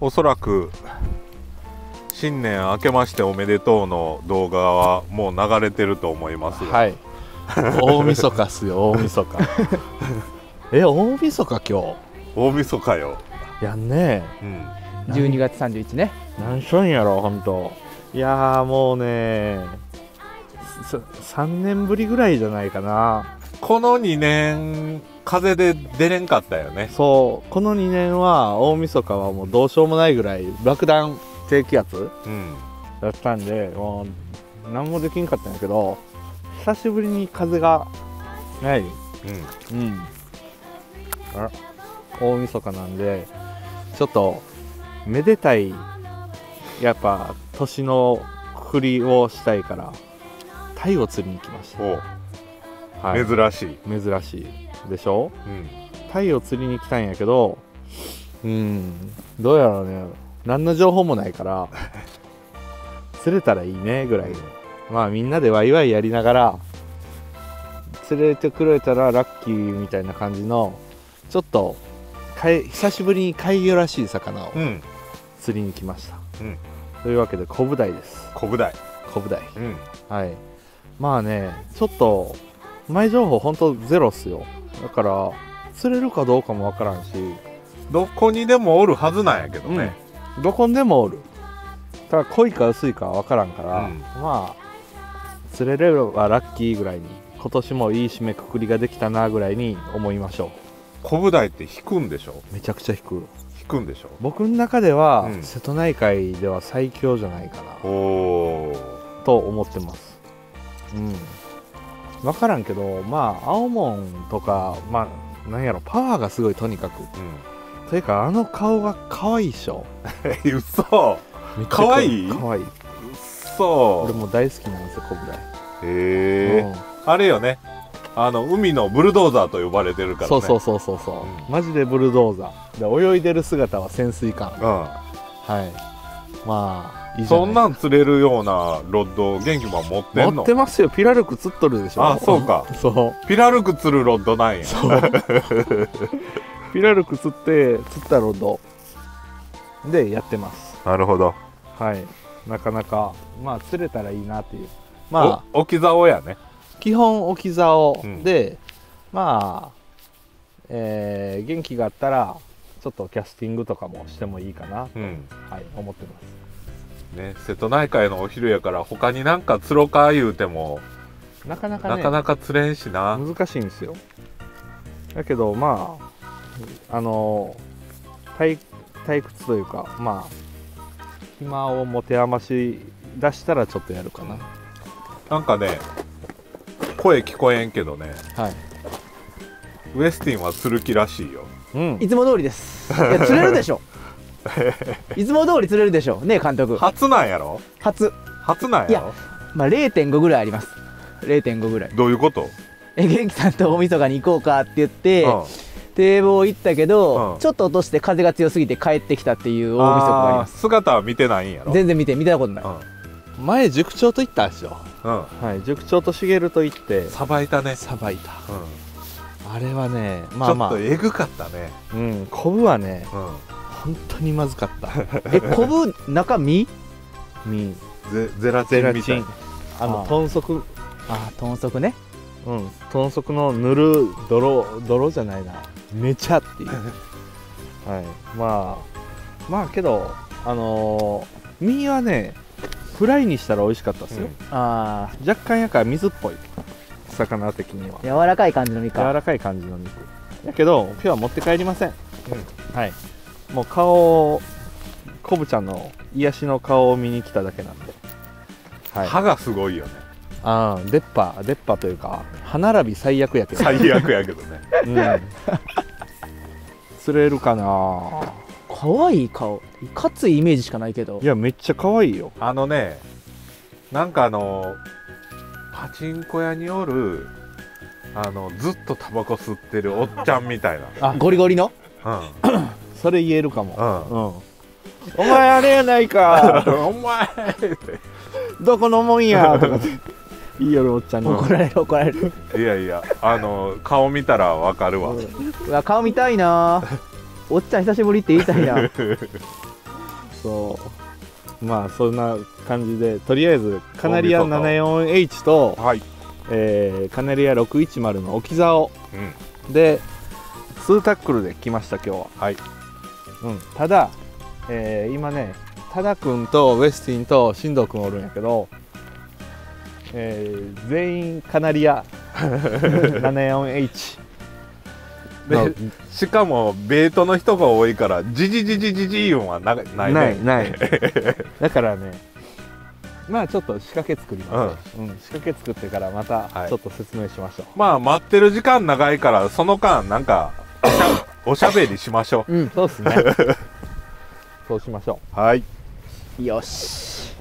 おそらく新年明けましておめでとうの動画はもう流れてると思いますが、はい。大晦日っすよ大晦日。え大晦日今大晦日よ、日やんねうん、12月31ね。何しょんやろ本当いやーもうね3年ぶりぐらいじゃないかな。この2年風で出れんかったよね。そう。この2年は大晦日はもうどうしようもないぐらい爆弾低気圧うん。だったんでもう何もできんかったんやけど久しぶりに風がない。うん。うん。あら大晦日なんでちょっとめでたいやっぱ年のくりをしたいから鯛を釣りに来ました、おはい、珍しい、珍しいでしょ？うん、鯛を釣りに来たんやけどうん。どうやろうね。何の情報もないから 釣れたらいいねぐらい。でまあみんなでワイワイやりながら釣れてくれたらラッキーみたいな感じのちょっとかい久しぶりに海魚らしい魚をうん、釣りに来ました、うん。というわけでコブダイです。コブダイ、コブダイ。うん、はい。まあねちょっと前情報ほんとゼロっすよ。だから釣れるかどうかもわからんし。どこにでもおるはずなんやけどね、どこにでもおる。ただ濃いか薄いかは分からんから、うん。まあ釣れればラッキーぐらいに今年もいい締めくくりができたなぐらいに思いましょコブダイって引くんでしょ？うめちゃくちゃ引く。引くんでしょ？僕の中では、うん。瀬戸内海では最強じゃないかな。おおと思ってます。うん分からんけどまあ青門とかまあなんやろパワーがすごいとにかく。というかあの顔が可愛いっしょ。う ん嘘可愛い？可愛い。嘘。俺も大好きなんですよコブダイ、へえ、うん。あれよね。あの海のブルドーザーと呼ばれてるからね。そうそうそうそうそう、うん。マジでブルドーザー。で泳いでる姿は潜水艦。うはい。まあいいそんなん釣れるようなロッド元気マン持ってんの？持ってますよ。ピラルク釣っとるでしょ。あそうか。そう。ピラルク釣るロッドなんや。そう。ピラルク釣って釣ったロッド。でやってます。なるほど。はい。なかなかまあ釣れたらいいなっていう。まあお置き竿やね。基本置き竿うん。で、まあ、えー元気があったらちょっとキャスティングとかもしてもいいかなと、うん。はい、思ってますね。瀬戸内海のお昼やから他になんか釣ろうか言うてもなかなかねなかなか釣れんしな。難しいんですよ。だけどまああの退退屈というかまあ暇を持て余し出したらちょっとやるかな、なんかね声聞こえんけどね。はい。ウエスティンは釣る気らしいよ。うん。いつも通りです。いや釣れるでしょ いつも通り釣れるでしょねえ監督。初なんやろ？初。初なんいややろまあ0.5ぐらいあります。0.5ぐらい。どういうこと？え元気さんと大晦日に行こうかって言って、うん。堤防行ったけど、うん。ちょっと落として風が強すぎて帰ってきたっていう大晦日があります。姿は見てないんやろ？全然見て見たことない、前塾長と行ったんですよ。うん。うんはい塾長と茂と行って。さばいたね、さばいた。うん。あれはねまあまあ。ちょっとえぐかったね。うん昆布はね。うん本当にまずかった。え昆布中身？身ゼゼラチゼンみたい。ラチン。あの豚足？あ豚足ね。うん。豚足の塗る泥泥じゃないな。めちゃっていう。はい。まあまあけどあのー身はねフライにしたら美味しかったですよ、あ若干やから水っぽい。魚的には。ー柔らかい感じの身柔からかい感じの肉。やけど今日は持って帰りません、はいもう顔をコブちゃんの癒しの顔を見に来ただけなんで。はい。歯がすごいよね。ああ出っ歯出っ歯というか歯並び最悪やけど。最悪やけどね。うん。釣れるかな？可愛い顔いかついイメージしかないけど。いやめっちゃ可愛いよ。あのねなんかあのパチンコ屋におるあのずっとタバコ吸ってるおっちゃんみたいあゴリゴリの？な それ言えるかも。うん。お前あれやないか。お前どこのもんや。とかって。言いよるおっちゃんに怒られる怒られる。いやいやあの顔見たらわかるわ。うわ顔見たいな。おっちゃん久しぶりって言いたいな。そう。まあそんな感じでとりあえずカナリア 74H と、はい。えーカナリア610の置き竿うん。で2タックルで来ました今日は。はいうん、ただ、えー今ね多田君とウェスティンと進藤君おるんやけど、えー全員カナリア 74H でしかもベートの人が多いからジジジジジジ音はなないね。ないない。だからねまあちょっと仕掛け作りましょう、うん仕掛け作ってからまたはい。ちょっと説明しましょう、まあ待ってる時間長いからその間なんか おしゃべりしましょう。んそうっすね。そうしましょう。はい。よし。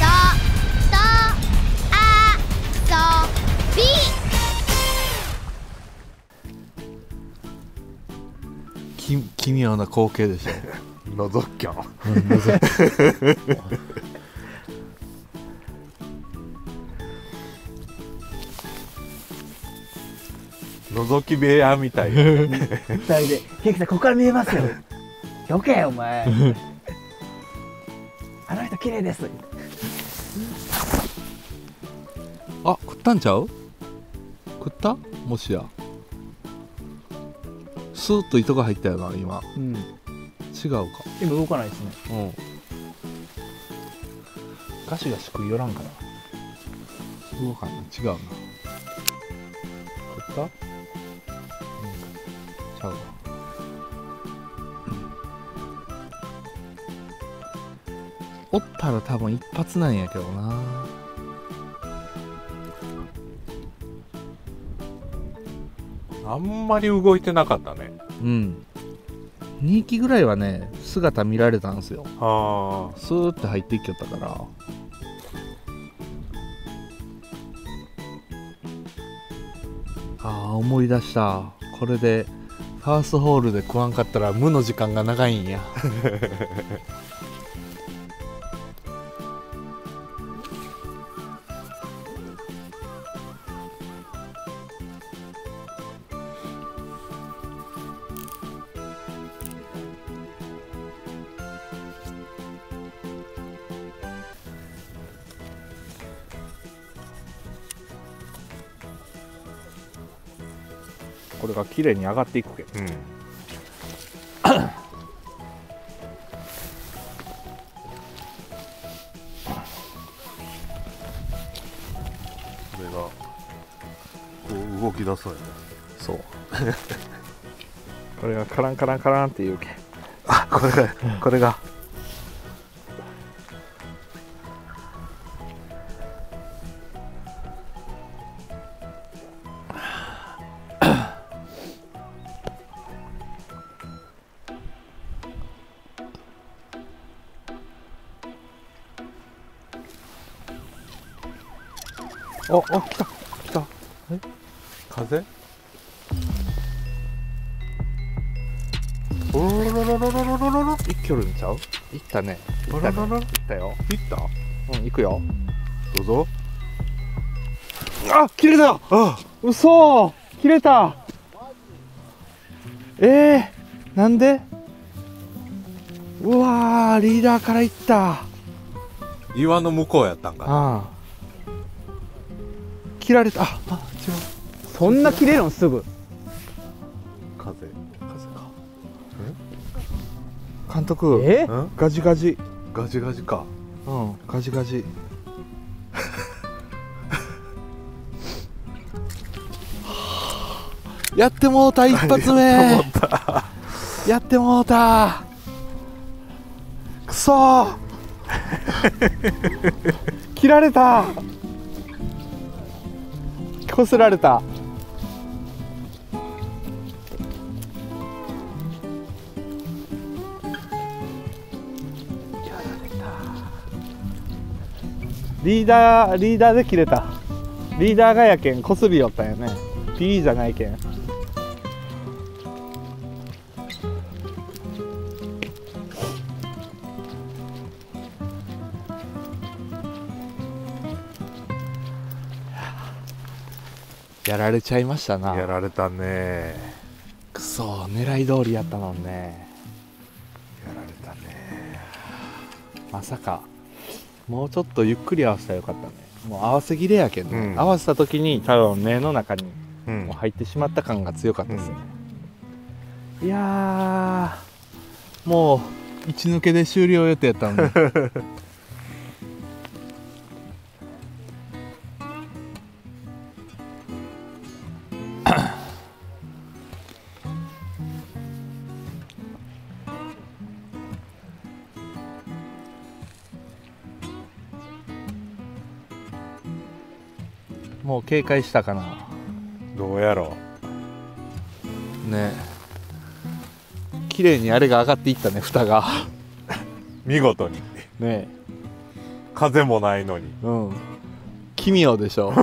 ととあそび。うき奇妙な光景でしょのぞっきょんの ぞき部屋みたい。二人でケーキさんここから見えますよ。よけお前。あの人綺麗です。あ食ったんちゃう？食った？もしや。スーッと糸が入ったよな今。うん。違うか。今動かないですね。うん。ガシガシ食い寄らんかな。動かん。な違うな。食った？うんちゃうわおったら多分一発なんやけどな。あんまり動いてなかったね。うん。2匹ぐらいはね姿見られたんすよ。あスーッて入っていきよったから。あー思い出した。これでファースホールで食わんかったら無の時間が長いんや。麗に上がっていくけど。うん。これがこう動き出すんやね。そう。これがカランカランカランっていうけあこれがこれがああ来た来た。風？おろろろろろろろろろ。ろ一挙るんちゃう？行ったね。行ったね。行ったよ。いった？うん行くよ。どうぞ。あ切れた。あ。嘘。切れた。えー、なんで？うわーリーダーから行った。岩の向こうやったんかな。ああ切られた。ああ違う。そんな切れるのすぐ。風風か。監督。え？ん？ガジガジ。ガジガジか。うん。ガジガジ。やってもうた一発目。やってもうた。くそー。切られたこすられた。リーダーリーダーで切れた。リーダーがやけんこすりよったんよね。P じゃないけん。やられちゃいましたな。やられたね。くそ狙い通りやったもんね。やられたね。まさか。もうちょっとゆっくり合わせたらよかったね。もう合わせ切れやけんね、うん。合わせた時に多分目の中にうん。もう入ってしまった感が強かったですね、いやーもう一抜けで終了予定やったのに 警戒したかな。どうやろ。ね。綺麗にあれが上がっていったね蓋が。う 見事に。ね。風もないのに。うん。奇妙でしょ。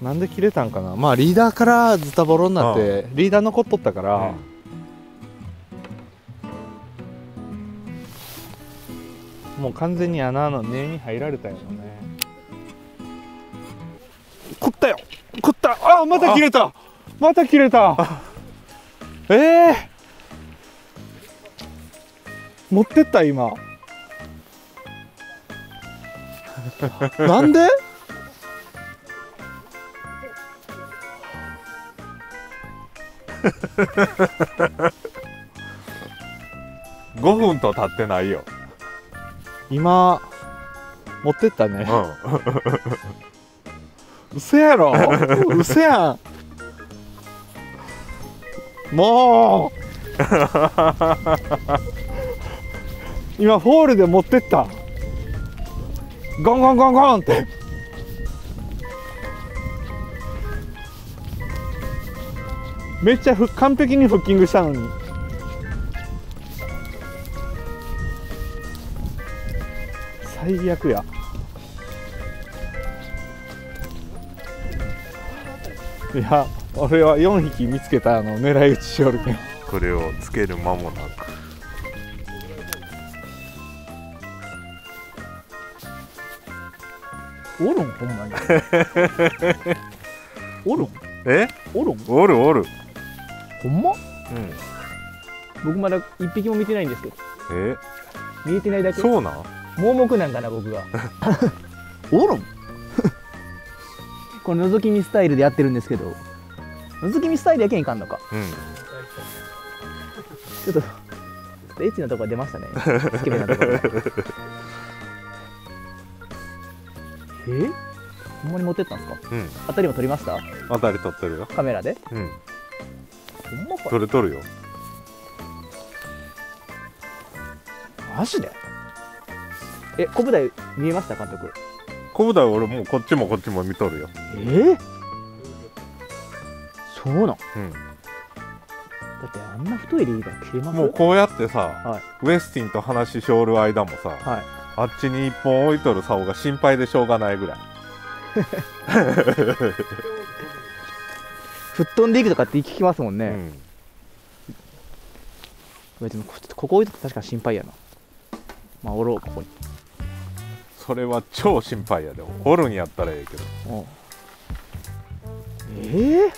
なんで切れたんかな。まあリーダーからズタボロになってリーダー残っとったから、もう完全に穴の根に入られたよね。食ったよ。食った。あまた切れた。また切れた。ええ持ってった今。なんで？5分と経ってないよ今持ってったね。う 嘘やろ。嘘やん。もう。今フォールで持ってった。ゴンゴンゴンゴンって。めっちゃふ完璧にフッキングしたのに最悪や。いや俺は4匹見つけたの狙い撃ちしよるけんん。これをつける間もなく。おるん？ほんまに。おるん？え？おるん？おるおる。ほんま？うん。僕まだ一匹も見てないんですけど。え？見えてないだけ。そうなん？盲目なんかな僕が。おるん。これ覗き見スタイルでやってるんですけど覗き見スタイルやけんいかんのか。うん。ちょっとちょっとエッチなとこ出ましたね。スケベなところが。え？ほんまに持ってったんですか？うん。当たりも撮りました？当たり取ってるよ。カメラで？うん。ほんまか。取れとるよ。マジで？え小舞台見えました監督？小舞台俺もうこっちもこっちも見とるよ。え？ー、そうなん？だうん。ってあんな太いリーダー切れます？もうこうやってさ、はい。ウェスティンと話しおる間もさ、はい。あっちに一本置いとる竿が心配でしょうがないぐらい。吹っ飛んでいくとかって聞きますもんね、うん。こここ置いとくと確か心配やな。まあおろうここにそれは超心配やで。おるんやったらええけど。うん。ええ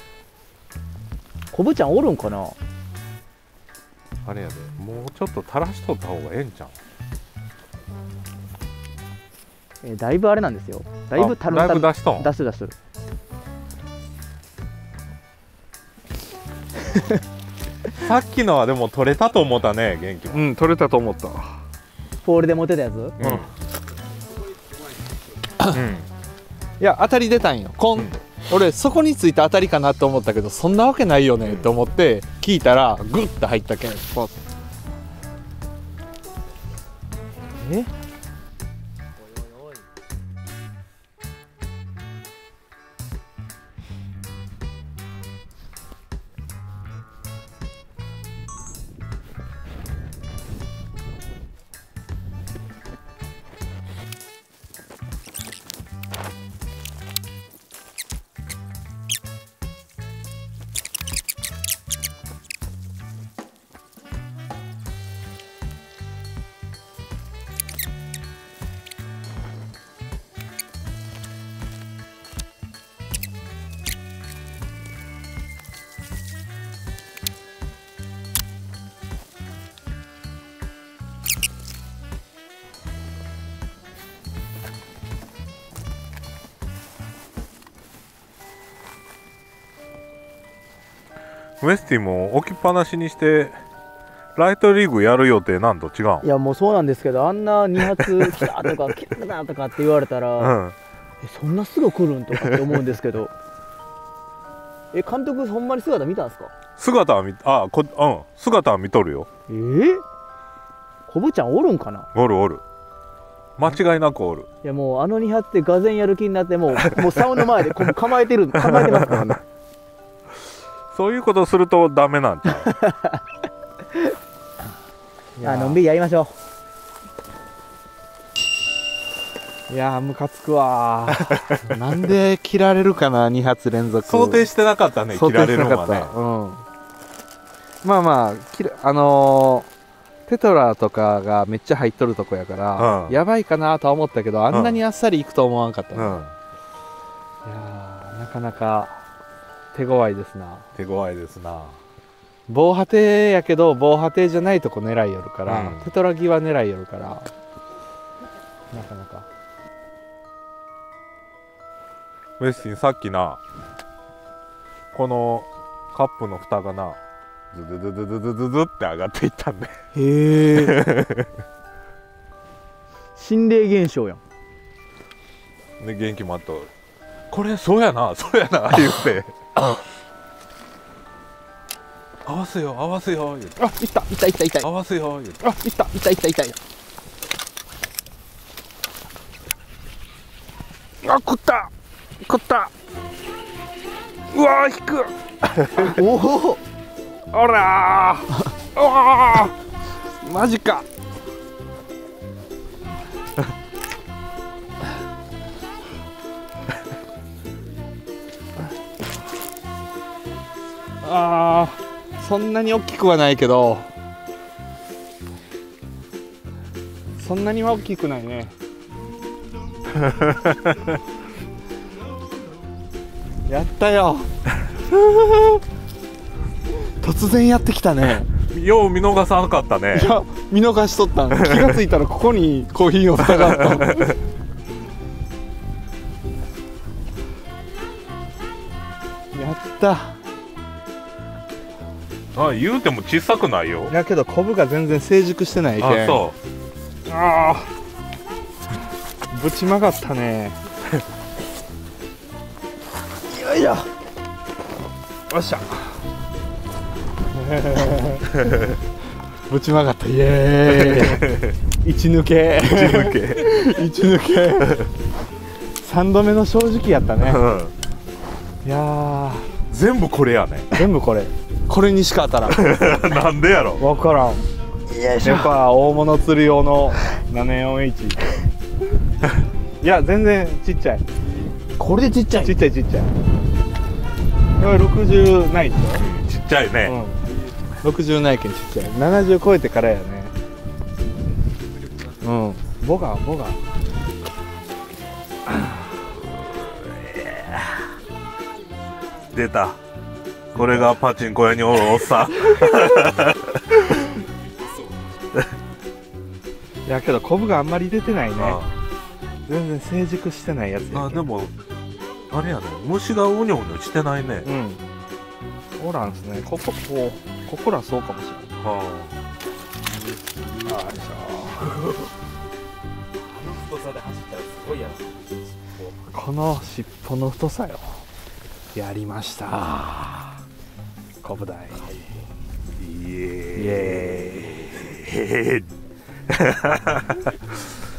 こぶちゃんおるんかな？あれやで。もうちょっと垂らしとった方がええんちゃう？えーだいぶあれなんですよ。だいぶたるあだいぶた出しとん？出す出す。さっきのはでも取れたと思ったね元気もうん取れたと思った。ポールで持ってたやつ？うん、うんいや当たり出たんよ。コンって、俺そこについた当たりかなと思ったけどそんなわけないよねって思って聞いたらグッて入ったけん。ポッ。え？ウエスティも置きっぱなしにしてライトリーグやる予定なんと違うん？いやもうそうなんですけどあんな2発 来たとか来たなとかって言われたら、うん。えそんなすぐ来るんとかって思うんですけど。え監督ほんまに姿見たんですか？姿は見あこうん。姿は見とるよ。え？ー、コブちゃんおるんかな？おるおる。間違いなくおる。いやもうあの2発でがぜんやる気になってもうもう竿の前でこう構えてる構えてますからね そういうことするとダメなんちゃうあのんびりやりましょいやームカつくわ。ー なんで切られるかな2発連続。想定してなかったね想切ら定してなかった、れるのはね。うん、まあまああのーテトラとかがめっちゃ入っとるとこやから、うん。やばいかなとは思ったけどあんなにあっさりいくと思わんかったね、いうん。やーなかなか手強いですな。手強いですな。防波堤やけど防波堤じゃないとこ狙いよるから、うん。テトラ際狙いよるから。なかなか。ウエスティンさっきなこのカップの蓋がなズズズズズズズズって上がっていったんで。うへえ。心霊現象やん。で元気もあっとこれそうやなそうやな言って合わせよ合わせよあいったいったいったいった。合わせよあいったいったいったいった。あ食った。食った。うわー引く。おおおらー。うわー。マジかあーそんなに大きくはないけど。そんなには大きくないね。やったよ。突然やってきたね。よう見逃さなかったね。いや見逃しとったん。気がついたらここにコーヒーの蓋があった。の やったあ言うても小さくないよ。やけどコブが全然成熟してないけん。あそあー。ぶちまがったね。よいしょ。よっしゃ。ぶちまがった。イエーイ。一抜け。う抜け。一抜け。3度目の正直やったね。うん。いやー。全部これやね。全部これこれにしか当たらん。なんでやろ？分からん。やっぱ大物釣り用の 74H いや全然ちっちゃい。これでちっちゃい？ちっちゃいちっちゃい。これ60ないでしちっちゃいね、ょ、うん、60ないけんちっちゃい。70超えてからやね。うん。ボガ？ボガ？出たこれがパチンコ屋におるおっさん。いやけどコブがあんまり出てないね。あ全然成熟してないやつあでもあれやね。虫がうにょうにょしてないね、うん。おらんすね。こここうここらそうかもしれないあ。よいしょ。この尻尾の太さよ。やりましたコブダイイイエエーイ。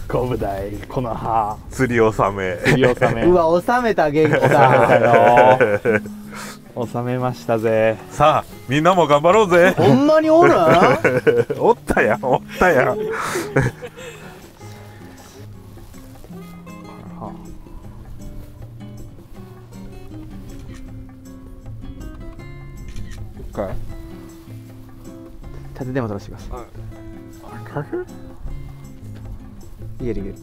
コブダイこの歯ーイ釣り納め。釣り納め。うわ収めた元気収めただ よ収めましたぜ。さあみんなも頑張ろうぜ。ほんまにおるん？おったやんおったやん電話取らせてくださいいける？いける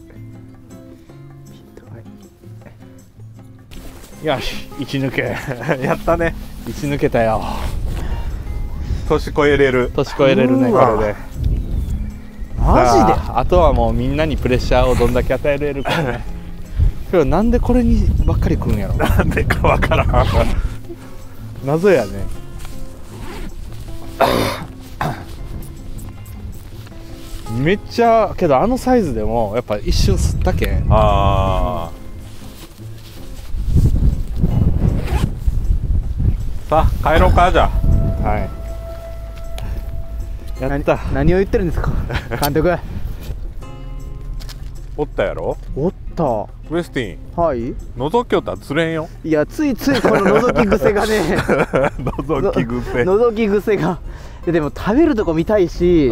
い。よし一抜け。やったね。一抜けたよ。年越えれる。年越えれるねこれで。マジで？あとはもうみんなにプレッシャーをどんだけ与えれるかね。けどなんでこれにばっかり来るんやろ。なんでかわからん。謎やねめっちゃけどあのサイズでもやっぱ一瞬吸ったけん。あー。さあ帰ろうかじゃあ。はい。やった。何を言ってるんですか？監督。おったやろ？おった。ウエスティン。はい。覗きよったら釣れんよ。いやついついこの覗き癖がね。覗き癖。覗き癖が。でも食べるとこ見たいし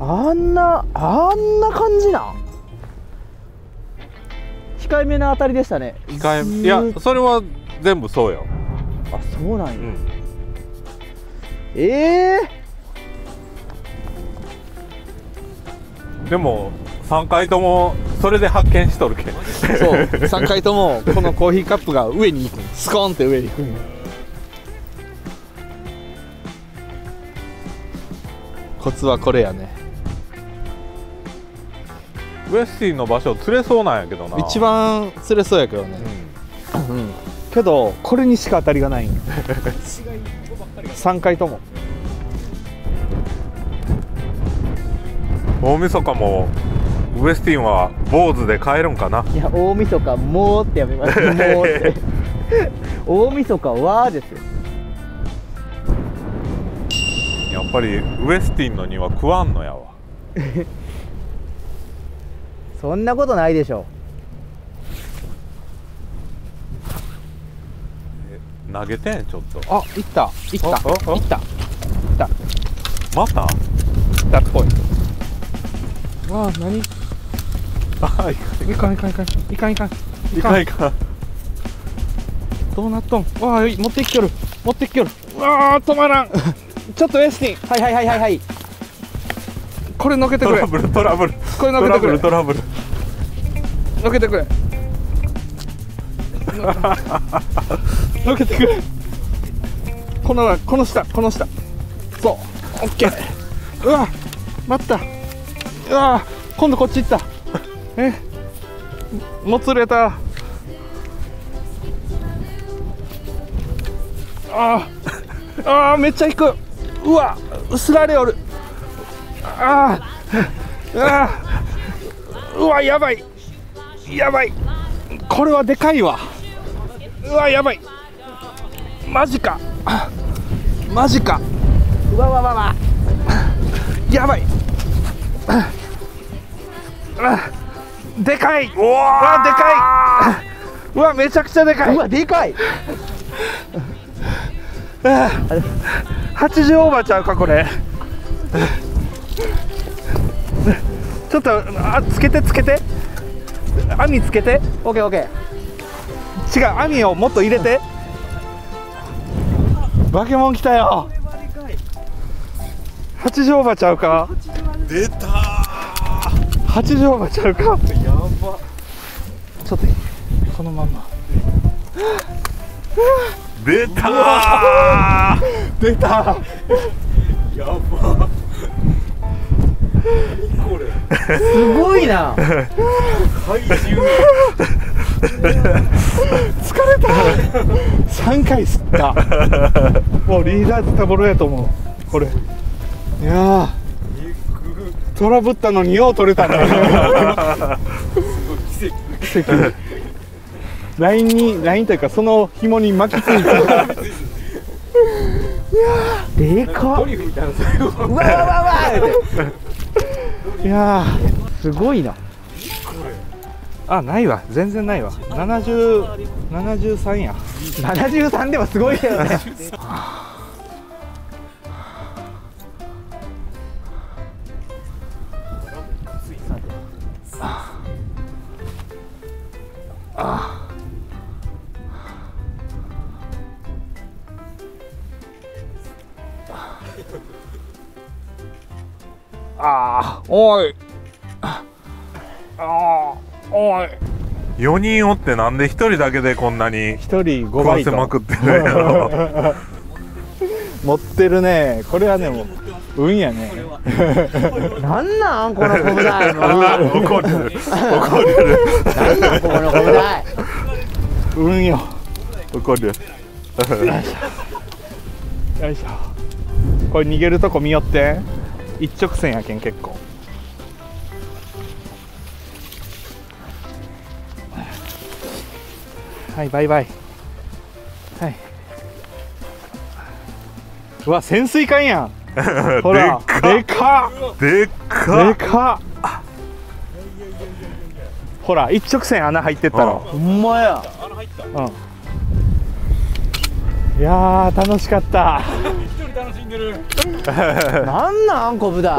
ああんなあんな感じなん？控えめな当たりでしたね。控えずーいやそれは全部そうよ、あそうなんや、うん、ええでも3回ともそれで発見しとるけん。そう。3回ともこのコーヒーカップが上に行く。スコーンって上に行く。コツはこれやねウエスティンの場所釣れそうなんやけどな。一番釣れそうやけどね。う、ん。うん、けどこれにしか当たりがないんよ。3回とも。大晦日もウエスティンは坊主で帰るんかな。いや大晦日もうってやめます。もうって。大晦日はですよ。やっぱりウエスティンのには食わんのやわ そんなことないでしょ投げてん？ちょっと。あ行った。行った。あああ。行った。また？行ったっぽい。わあ何？いあいいかんい。かんいかんいかんい。かんいか。ん。どうなっとん？わあ持ってきよる。持ってきよる。うわあ止まらん。ちょっとエスティン。はいはいはいはいはいこれのけてくれ。トラブルトラブル。これのけてくれ。ルトラブル。のけてくれ。のけてくれ。このこの下この下。そう。オッケー。うわ待った。うわ今度こっち行った。え？もつれた。あー。あーめっちゃ引く。うわすられおるあーあーうわやばい。やばい。これはでかいわ。うわやばい。マジか。マジか。うわわわわ。やばい。でかい。うおわでかい。うわめちゃくちゃでかい。うわでかい。80オーバーちゃうかこれちょっとあつけてつけて。網つけて。オッケーオッケー違う網をもっと入れて。バケモン来たよ。80オーバーちゃうか。出た。80オーバーちゃうか。やば。ちょっとこのまんま。出た。出たすごいな。3回吸った。もうリーダーズタボロやと思う。これ。いやー。トラブったのによう取れたね。奇跡。LINE に LINE というかその紐に巻きついてでかっ。うわわわわっていやすごいな。ーあないわ。全然ないわ。70 73や。73でもすごいけどね おい。あーおい。4人おってなんで1人だけでこんなに1人5食わ倍とせまくってるんやろ持ってるね。これはねもう運やね。なんなんこのコブダイもう怒る。怒る。なんなんこのコブダイ運よ。怒る。よいしょ。これ逃げるとこ見よって。一直線やけん結構はいバイバイ。はい。うわ潜水艦やん。ほらでか。っでっか。でか。っほら一直線穴入ってったろほんまや。うん。いやー楽しかった。なんなんコブダ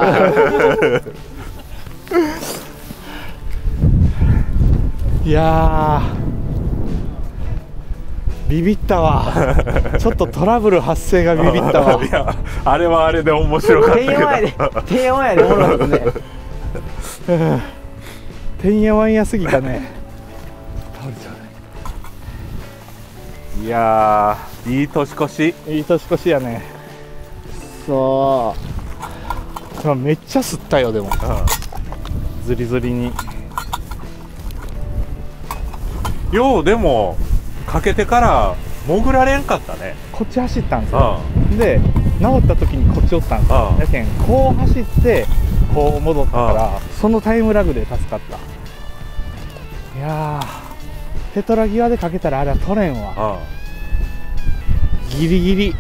いやービビったわ。ちょっとトラブル発生がビビったわ。いやあれはあれで面白かったてんやわんやで。てんやわんやで。おもろいですねてんやわんやすぎたね。いやーいい年越し。いい年越しやね。そう。あめっちゃ吸ったよでも。ズリズリに。ようでもかけてから潜られんかったね。こっち走ったんですうよで治った時にこっちおったんですよ。うんやけんこう走ってこう戻ったからそのタイムラグで助かった。いやーテトラ際でかけたらあれは取れんわ。んうんギリギリ。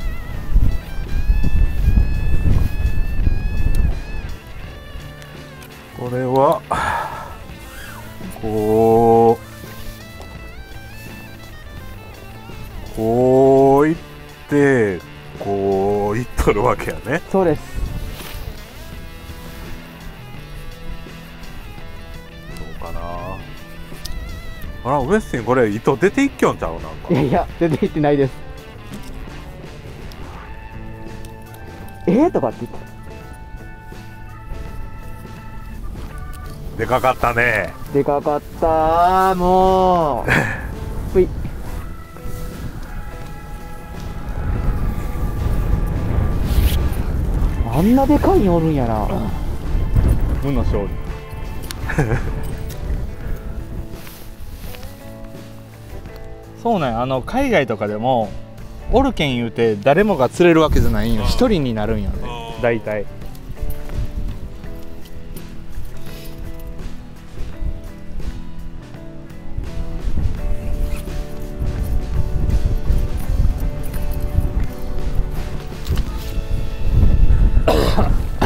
これはこうこういってこういっとるわけやね。そうですそうかな。あらウエスティンこれ糸出ていっきょんちゃうなんか。いやいや出ていってないです。えー、とかって言って。でかかったね。でかかったもう。ふ いんなでかいんおるんやな。無の勝利。そうなんや。あの海外とかでもおるけん言うて誰もが釣れるわけじゃないんよ。一人になるんよね大体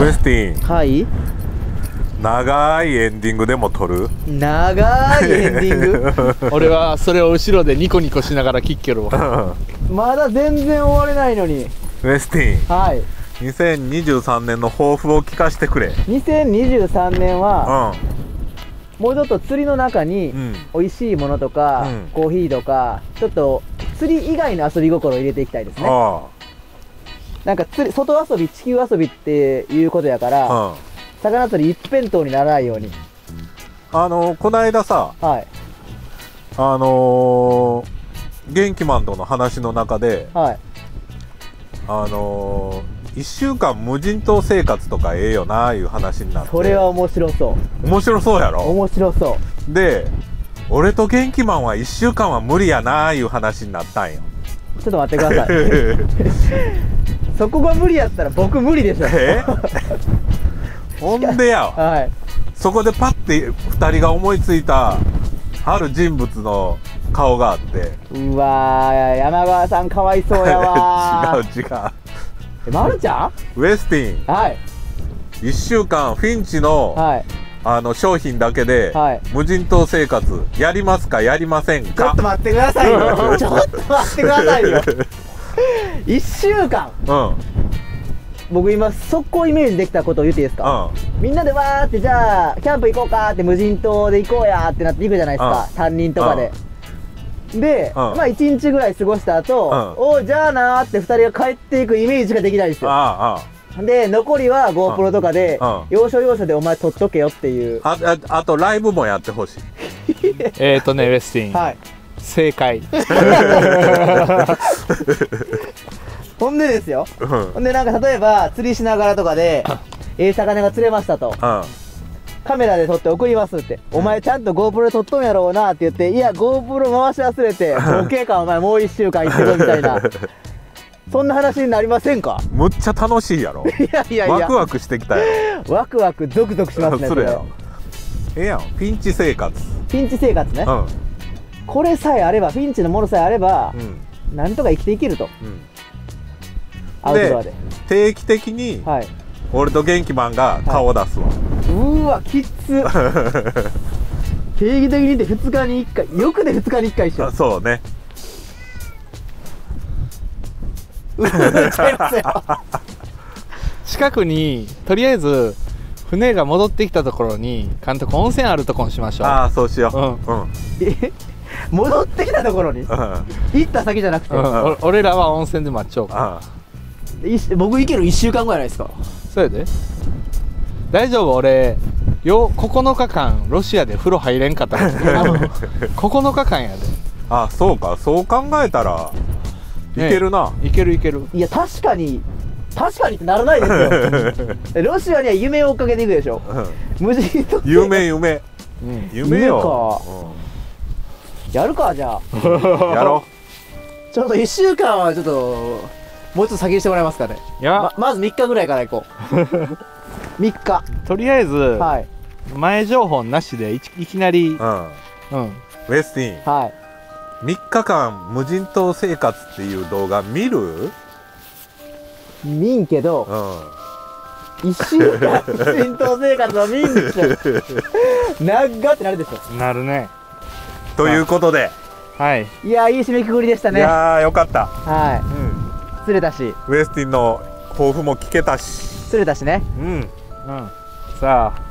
ウエスティンはい。長いエンディングでも撮る？長いエンディング？俺はそれを後ろでニコニコしながらキッケルわ。まだ全然終われないのに。ウエスティンはい2023年の抱負を聞かせてくれ。2023年はうもうちょっと釣りの中に美味しいものとか、うん。コーヒーとかちょっと釣り以外の遊び心を入れていきたいですね。あなんか釣り外遊び地球遊びっていうことやから、あうん。魚釣り一辺倒にならないように。あのこの間さはい。あのー、元気マンとの話の中ではい。あのー、1週間無人島生活とかええよないう話になって。それは面白そ面白そうやうろ？面白そで俺と元気マンは1週間は無理やないう話になったんよ。うちょっと待ってください そこが無理やったら僕無理でしょ。え？ほんでやわ。はい。そこでパッて2人が思いついたある人物の顔があって。うわー山川さんかわいそうやわー。違う違う。えまるちゃん？ウエスティン。はい。1週間フィンチの,、はい。あの商品だけで、はい。無人島生活やりますかやりませんちょかっと待ってくださいよ。ちょっと待ってくださいよ 1週間。うん。うん僕今速攻イメージできたことを言っていいですか、みんなでわーってじゃあキャンプ行こうかって無人島で行こうやってなって行くじゃないですか、3人とかで、で、うん。まあ1日ぐらい過ごした後、おうじゃあなーって2人が帰っていくイメージができないんですよ。ああで残りは GoPro とかで、うん。要所要所でお前撮っとけよっていう。ああああとライブもやってほしい。えっとねウェスティン、はい正解。ほんでですよ。うん。ほんでなんか例えば釣りしながらとかでええ魚が釣れましたと。うん。カメラで撮って送りますって、お前ちゃんと GoPro で撮っとんやろうなって言っていや GoPro 回し忘れてボケかお前もう1週間行ってるみたいな。そんな話になりませんか？むっちゃ楽しいやろ。いやいやいや。ワクワクしてきたやワクワクゾクゾクしますねろそれやろ。ええやん。ピンチ生活。ピンチ生活ね。うんこれさえあればピンチのものさえあればうん。なんとか生きていけると。うん。アウトドアで。定期的にはい。俺と元気マンが顔を出すわ、うーわきっつ。定義的にて2日に1回よくで2日に1回一緒。あそうね。近くにとりあえず船が戻ってきたところに監督温泉あるとこにしましょう。ああそうしよう。うんうん。うん。え？戻ってきたところに。行った先じゃなくて、うん。お俺らは温泉で待ちよう。かあいし僕行ける1週間ぐらいないですか？そうやで。大丈夫？俺よ9日間ロシアで風呂入れんかった。から9日間やで。あそうか。そう考えたらいけるな、いけるいける。いや確かに確かにってならないですよ。え ロシアには夢を追っかけていくでしょ。うん。無人島夢夢。うん。夢よやるかじゃあ。う んやろちょっと1週間はちょっともうちょっと先にしてもらえますかね。いや。ままず3日ぐらいから行こう。3日。とりあえずはい。前情報なしでいいきなりう、うん。うん、ウェスティン。はい。3日間無人島生活っていう動画見る？見んけどうん。1週間浸透生活を見んでしょ長ってなるでしなるねということで、はい。ょいやいい締めくくりでしたいねやーよかった、はうん、い釣れたし。ウェスティンの抱負も聞けたし。釣れたしね。うん。うん。さあ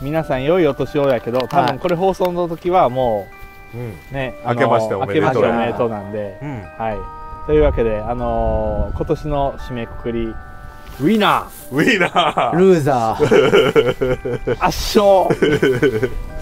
皆さん良いお年をやけど多はい。分これ放送の時はもうん。うね、明けましておめでとう。明けましておめでとうなんで。うん。はい。というわけであのー今年の締めくくりウィナウィーナー。ルーザーー。圧勝